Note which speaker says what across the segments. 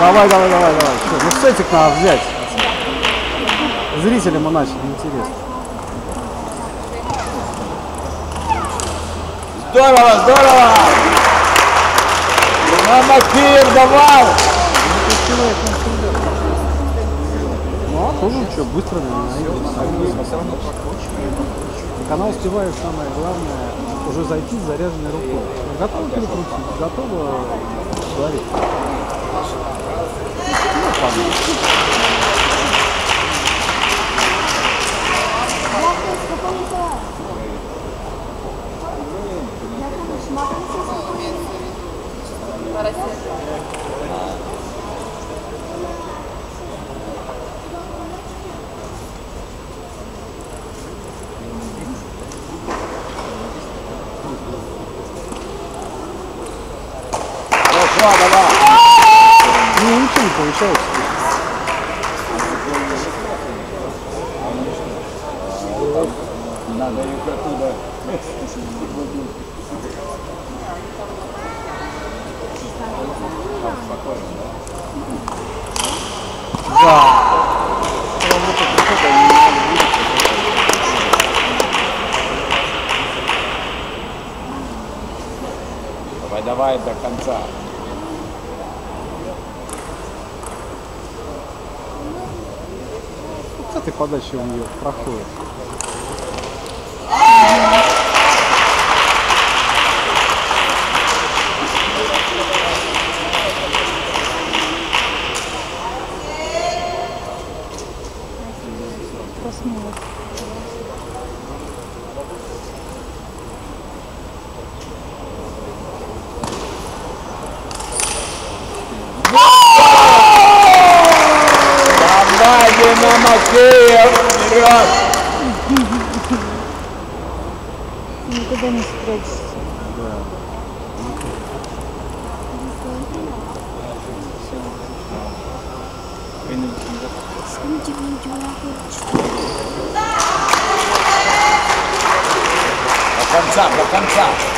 Speaker 1: Давай, давай, давай, давай. Всё, ну сетик надо взять. Зрителям иначе неинтересно.
Speaker 2: Здорово, здорово! Мама Кир, давай!
Speaker 1: Ну а тоже что, быстро Так она успевает самое главное уже зайти с заряженной рукой. Готова перекрутить, готова говорить. った
Speaker 2: んだ。Bravo, bravo.
Speaker 1: Ну, ничего не получается.
Speaker 2: Надо их оттуда. Давай, давай до конца.
Speaker 1: Этой подачи у нее проходит.
Speaker 2: Давай, Динамо Киев, вперед!
Speaker 3: Никуда не спрячешься.
Speaker 2: До конца, до конца.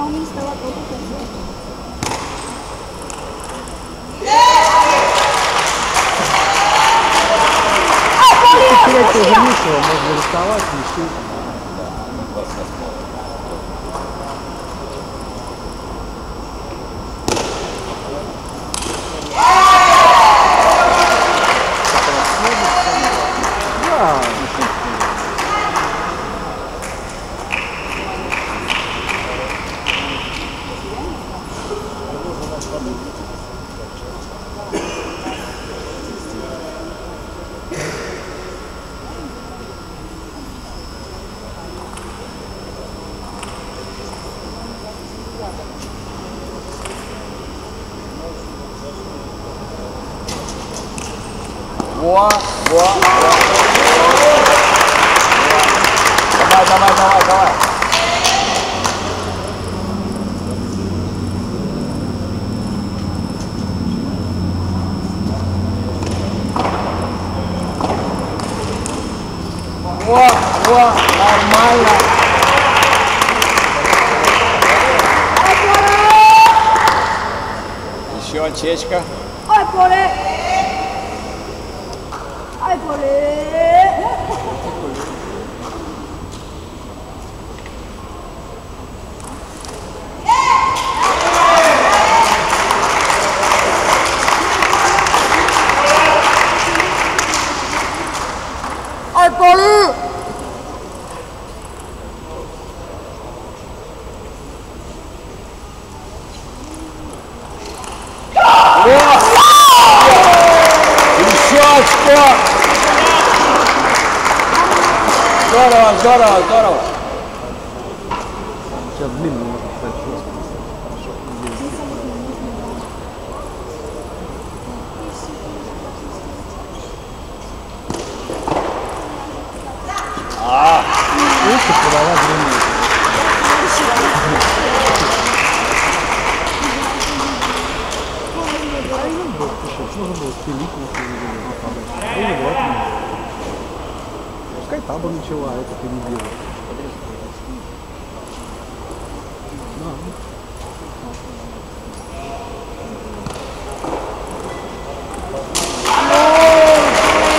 Speaker 2: calma estava toda coisa.
Speaker 1: Tira esse risco, mas ele está ótimo, chuta.
Speaker 2: Во, во, во. Давай, давай, давай, давай. Во, во, нормально. Еще чечка.
Speaker 3: ¡Ay, por
Speaker 1: Fuck! Coro, coro, coro. Начала, а это ты не делаешь. Да.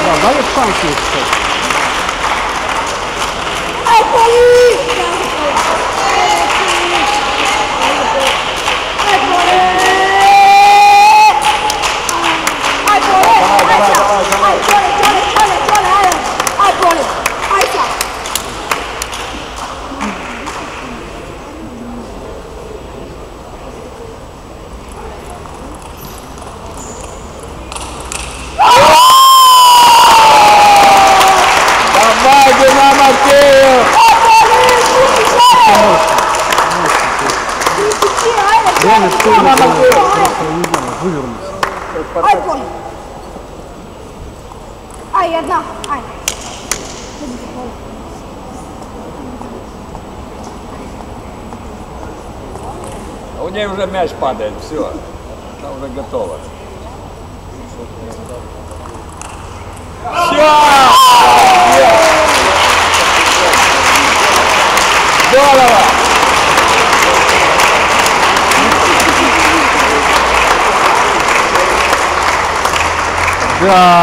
Speaker 1: Да, дает шанс ей, кстати.
Speaker 3: Ай, полы! Ай, полы! Ай, полы! Ай, ща! Ай, поле, поле, поле, поле, ай! Ай, поле! Ай, ща!
Speaker 2: Давай, Динамо Киев!
Speaker 3: Ай, полы! Кричи, ай,
Speaker 1: Реально, что
Speaker 3: ай,
Speaker 1: просто, не знаю, вывернуться.
Speaker 3: Ай, поле! Ай, одна, ай!
Speaker 2: У ней уже мяч падает, все. Она уже готова. Здорово!
Speaker 1: Yeah.